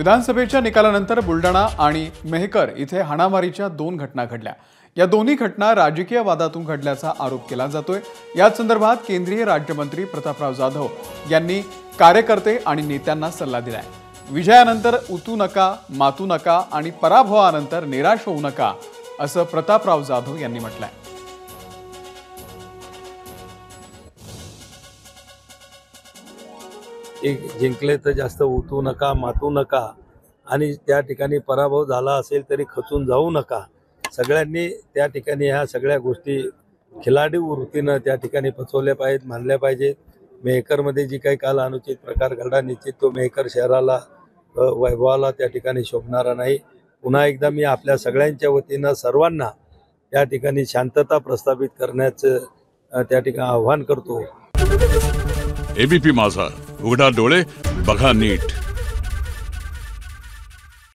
विधानसभेच्या निकालानंतर बुलडाणा आणि मेहकर इथे हाणामारीच्या दोन घटना घडल्या. या दोन्ही घटना राजकीय वादातून घडल्याचा आरोप केला जातोय. याच संदर्भात केंद्रीय राज्यमंत्री प्रतापराव जाधव यांनी कार्यकर्ते आणि नेत्यांना सल्ला दिलाय. विजयानंतर उतू नका मातू नका आणि पराभवानंतर निराश होऊ नका असं प्रतापराव जाधव यांनी म्हटलंय. एक जिंकले तर जास्त उतू नका मातू नका. आणि त्या ठिकाणी पराभव झाला असेल तरी खचून जाऊ नका. सगळ्यांनी त्या ठिकाणी ह्या सगळ्या गोष्टी खिलाडी वृत्तीनं त्या ठिकाणी पचवल्या पाहिजेत मानल्या पाहिजेत. मेहकरमध्ये जी काही काल अनुचित प्रकार घडला निश्चित तो मेहकर शहराला वैभवाला त्या ठिकाणी शोभणारा नाही. पुन्हा एकदा मी आपल्या सगळ्यांच्या वतीनं सर्वांना त्या ठिकाणी शांतता प्रस्थापित करण्याचं त्या ठिकाणी आव्हान करतो. एबीपी माझा. उघडा डोळे बघा नीट.